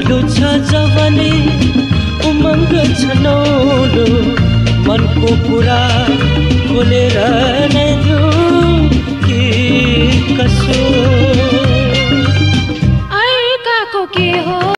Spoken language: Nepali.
ठुलो छ जबले उमङ्ग छनौलो मनको कुरा खोलेर नै के कसो? आएकाको के हो?